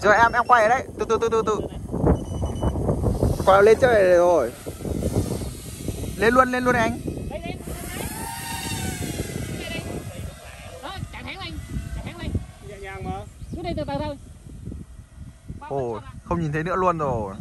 cho em em quay đấy Từ từ từ từ từ. Quay lên chơi này rồi. Lên luôn lên luôn anh. Đây, nhẹ nhàng mà Cứ đi từ từ thôi. Ồ không nhìn thấy nữa luôn rồi.